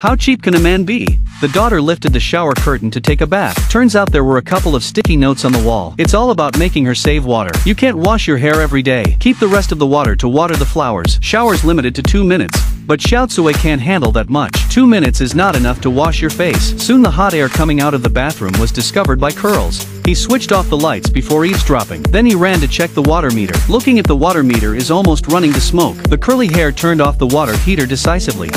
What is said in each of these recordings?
How cheap can a man be? The daughter lifted the shower curtain to take a bath. Turns out there were a couple of sticky notes on the wall. It's all about making her save water. You can't wash your hair every day. Keep the rest of the water to water the flowers. Showers limited to 2 minutes. But Xiaotsui can't handle that much. 2 minutes is not enough to wash your face. Soon the hot air coming out of the bathroom was discovered by Curls. He switched off the lights before eavesdropping. Then he ran to check the water meter. Looking at the water meter is almost running to smoke. The curly hair turned off the water heater decisively.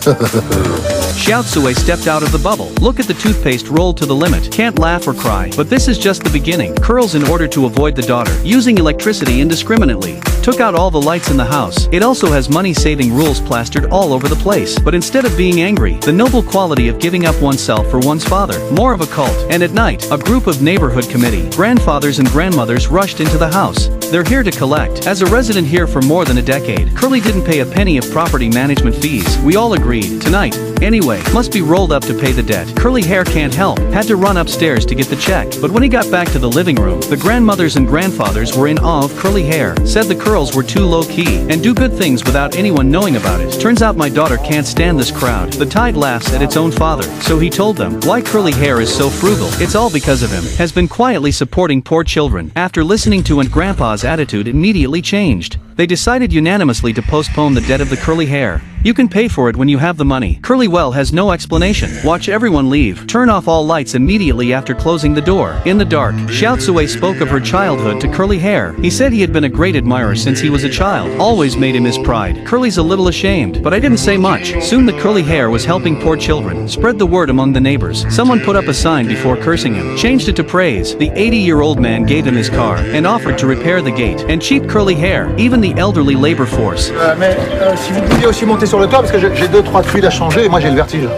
Xiaotsui stepped out of the bubble. Look at the toothpaste rolled to the limit. Can't laugh or cry. But this is just the beginning. Curls in order to avoid the daughter. Using electricity indiscriminately. Took out all the lights in the house. It also has money-saving rules plastered all over the place. But instead of being angry, the noble quality of giving up oneself for one's father. More of a cult. And at night, a group of neighborhood committee, grandfathers and grandmothers rushed into the house. They're here to collect. As a resident here for more than a decade, Curly didn't pay a penny of property management fees. We all agreed. Tonight, Anyway, must be rolled up to pay the debt. Curly hair can't help, had to run upstairs to get the check. But when he got back to the living room, the grandmothers and grandfathers were in awe of curly hair, said the curls were too low-key, and do good things without anyone knowing about it. Turns out my daughter can't stand this crowd. The tide laughs at its own father, so he told them, why curly hair is so frugal. It's all because of him. Has been quietly supporting poor children. After listening to and grandpa's attitude immediately changed. They decided unanimously to postpone the debt of the curly hair. You can pay for it when you have the money. Curly Well has no explanation. Watch everyone leave. Turn off all lights immediately after closing the door. In the dark, Xiaotsui spoke of her childhood to Curly Hair. He said he had been a great admirer since he was a child. Always made him his pride. Curly's a little ashamed, but I didn't say much. Soon the Curly Hair was helping poor children. Spread the word among the neighbors. Someone put up a sign before cursing him. Changed it to praise. The 80-year-old man gave him his car and offered to repair the gate. And cheap Curly Hair. Even the elderly labor force. Euh, mais euh, si vous pouviez aussi monter sur le toit parce que j'ai j'ai deux trois fluides à changer et moi j'ai le vertige.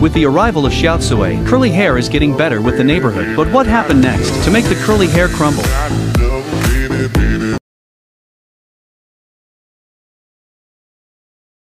With the arrival of Xiaotsui, curly hair is getting better with the neighborhood. But what happened next to make the curly hair crumble?